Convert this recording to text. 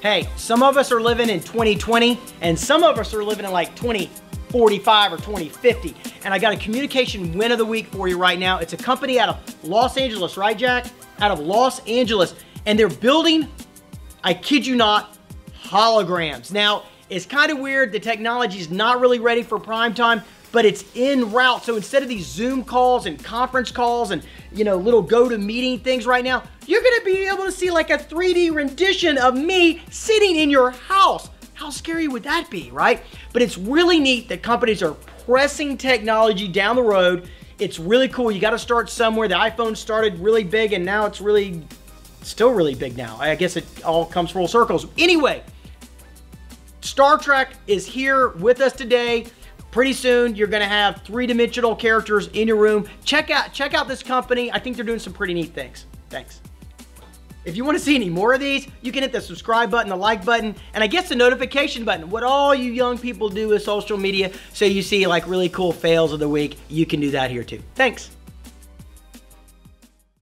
Hey, some of us are living in 2020 and some of us are living in like 2045 or 2050. And I got a communication win of the week for you right now. It's a company out of Los Angeles, right, Jack? Out of Los Angeles. And they're building, I kid you not, holograms. Now, it's kind of weird. The technology is not really ready for prime time, but it's in route. So instead of these Zoom calls and conference calls and, you know, little GoToMeeting things right now, you're gonna be able to see like a 3D rendition of me sitting in your house. How scary would that be, right? But it's really neat that companies are pressing technology down the road. It's really cool. You got to start somewhere. The iPhone started really big and now it's really still really big now. I guess it all comes full circles. Anyway, Star Trek is here with us today. Pretty soon, you're gonna have three-dimensional characters in your room. Check out check out this company. I think they're doing some pretty neat things. Thanks. If you want to see any more of these, you can hit the subscribe button, the like button, and I guess the notification button. What all you young people do with social media, so you see like really cool fails of the week, you can do that here too. Thanks.